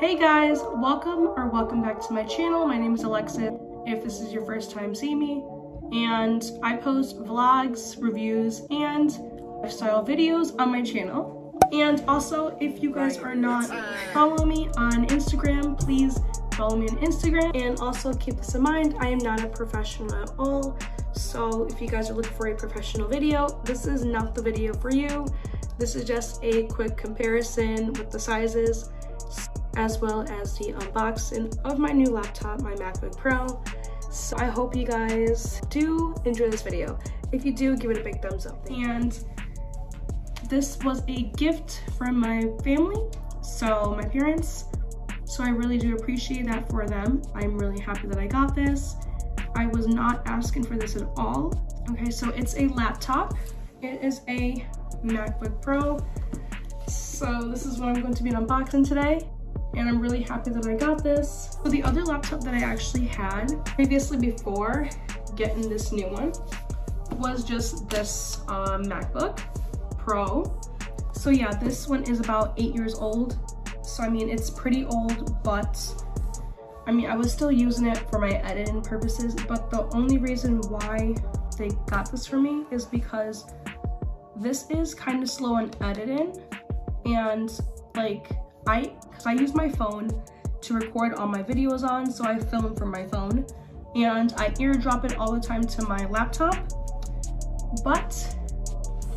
Hey guys, welcome or welcome back to my channel. My name is Alexis if this is your first time seeing me. And I post vlogs, reviews, and lifestyle videos on my channel. And also, if you guys are not following me on Instagram, please follow me on Instagram. And also keep this in mind, I am not a professional at all. So if you guys are looking for a professional video, this is not the video for you. This is just a quick comparison with the sizes as well as the unboxing of my new laptop, my MacBook Pro. So I hope you guys do enjoy this video. If you do, give it a big thumbs up. And this was a gift from my family, so my parents. So I really do appreciate that for them. I'm really happy that I got this. I was not asking for this at all. Okay, so it's a laptop. It is a MacBook Pro. So this is what I'm going to be unboxing today and I'm really happy that I got this. So the other laptop that I actually had previously before getting this new one was just this uh, MacBook Pro. So yeah, this one is about eight years old. So I mean, it's pretty old, but I mean, I was still using it for my editing purposes, but the only reason why they got this for me is because this is kind of slow on editing and like I, cause I use my phone to record all my videos on, so I film from my phone and I airdrop it all the time to my laptop. But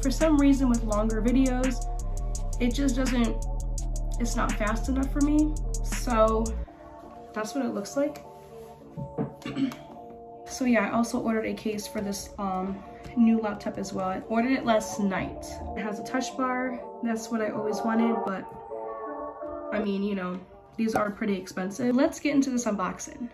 for some reason with longer videos, it just doesn't, it's not fast enough for me. So that's what it looks like. so yeah, I also ordered a case for this um, new laptop as well. I ordered it last night. It has a touch bar. That's what I always wanted, but I mean, you know, these are pretty expensive. Let's get into this unboxing.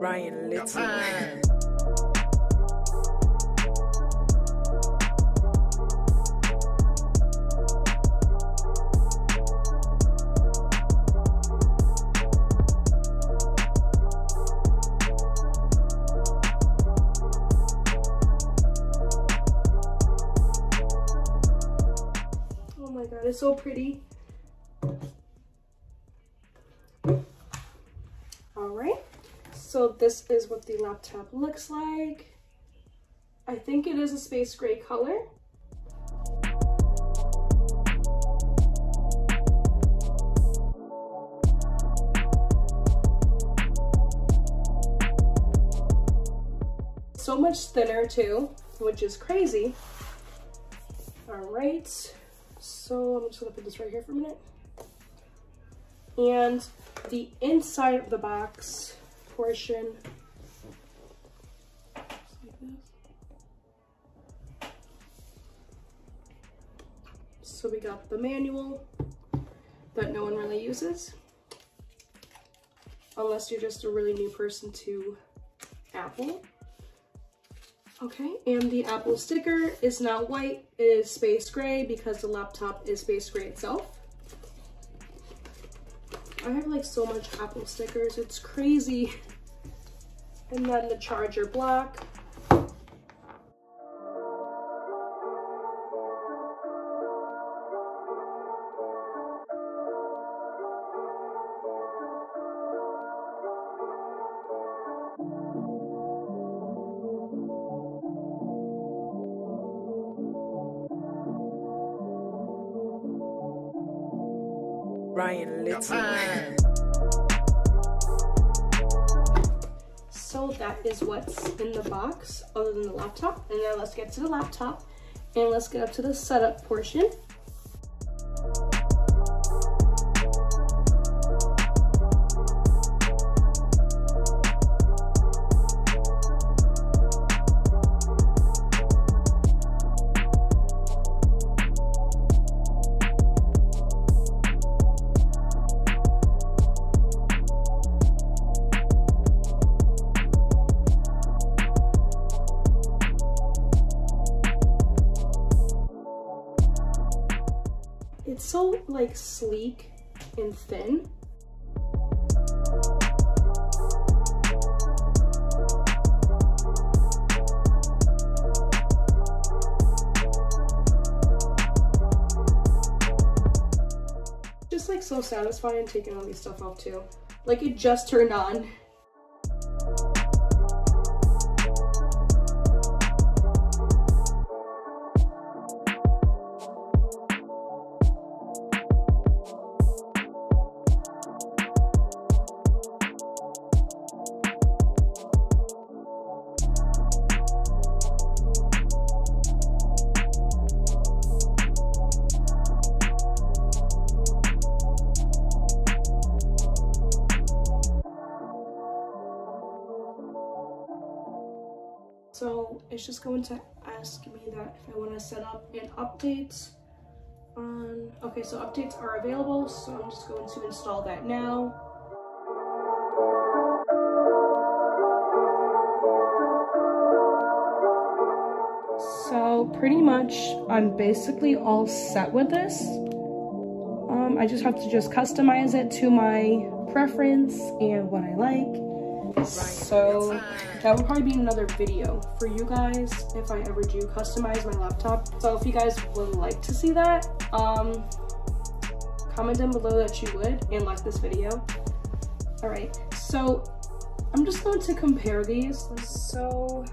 Ryan Little. My god, it's so pretty. All right, so this is what the laptop looks like. I think it is a space gray color. So much thinner too, which is crazy. All right, so I'm just gonna put this right here for a minute. And the inside of the box portion So we got the manual that no one really uses. Unless you're just a really new person to Apple. Okay, and the Apple sticker is not white, it is space gray because the laptop is space gray itself. I have like so much Apple stickers, it's crazy. And then the charger block. Ryan Little. So that is what's in the box other than the laptop. And now let's get to the laptop and let's get up to the setup portion. It's so like sleek and thin. Just like so satisfying taking all these stuff off too. Like it just turned on. Just going to ask me that if I want to set up an update on, okay, so updates are available. So I'm just going to install that now. So pretty much I'm basically all set with this. Um, I just have to just customize it to my preference and what I like. So that would probably be another video for you guys if I ever do customize my laptop. So if you guys would like to see that, um, comment down below that you would and like this video. All right, so I'm just going to compare these. So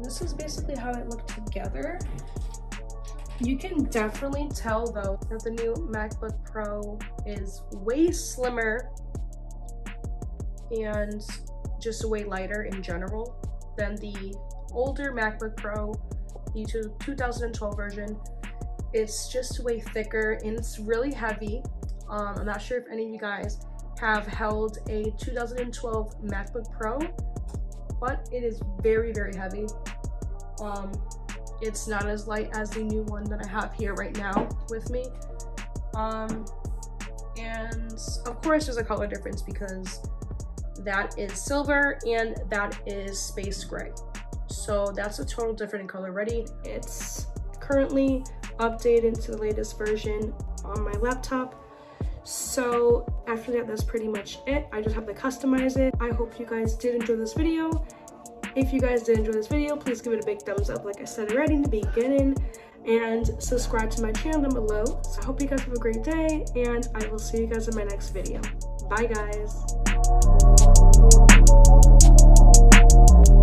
this is basically how it looked together. You can definitely tell though that the new MacBook Pro is way slimmer and just way lighter in general than the older MacBook Pro, the 2012 version. It's just way thicker and it's really heavy. Um, I'm not sure if any of you guys have held a 2012 MacBook Pro, but it is very, very heavy. Um, it's not as light as the new one that I have here right now with me. Um, and of course there's a color difference because that is silver and that is space gray. So that's a total different color already. It's currently updated to the latest version on my laptop. So after that, that's pretty much it. I just have to customize it. I hope you guys did enjoy this video. If you guys did enjoy this video, please give it a big thumbs up like I said already in the beginning and subscribe to my channel down below. So I hope you guys have a great day and I will see you guys in my next video. Bye guys. Thank you.